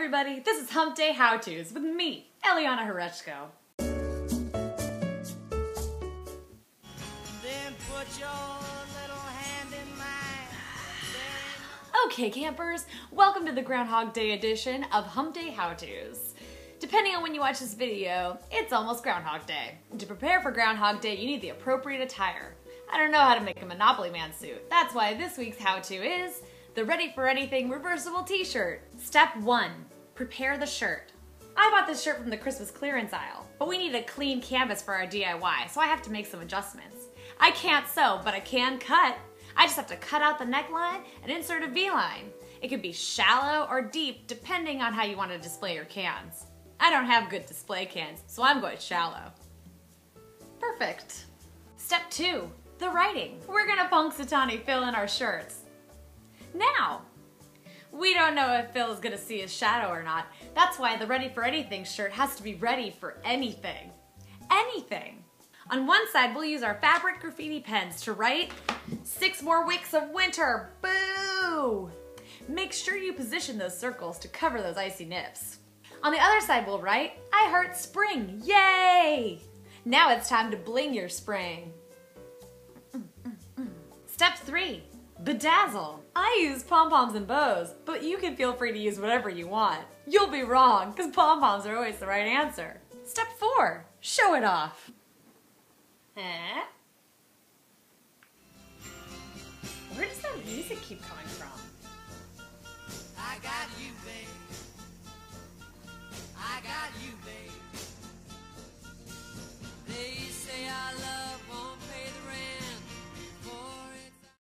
everybody, this is Hump Day How To's with me, Eliana Horeczko. Okay, campers, welcome to the Groundhog Day edition of Hump Day How To's. Depending on when you watch this video, it's almost Groundhog Day. To prepare for Groundhog Day, you need the appropriate attire. I don't know how to make a Monopoly Man suit. That's why this week's how to is the Ready for Anything reversible t-shirt. Step one, prepare the shirt. I bought this shirt from the Christmas clearance aisle, but we need a clean canvas for our DIY, so I have to make some adjustments. I can't sew, but I can cut. I just have to cut out the neckline and insert a V-line. It could be shallow or deep, depending on how you want to display your cans. I don't have good display cans, so I'm going shallow. Perfect. Step two, the writing. We're gonna Punxsutawney fill in our shirts. Now, we don't know if Phil is gonna see his shadow or not. That's why the Ready for Anything shirt has to be ready for anything. Anything. On one side, we'll use our fabric graffiti pens to write six more weeks of winter, boo! Make sure you position those circles to cover those icy nips. On the other side, we'll write, I heart spring, yay! Now it's time to bling your spring. Mm, mm, mm. Step three, bedazzle. I use pom-poms and bows, but you can feel free to use whatever you want. You'll be wrong, because pom-poms are always the right answer. Step four, show it off. Eh? Where does that music keep coming from? I got you, babe.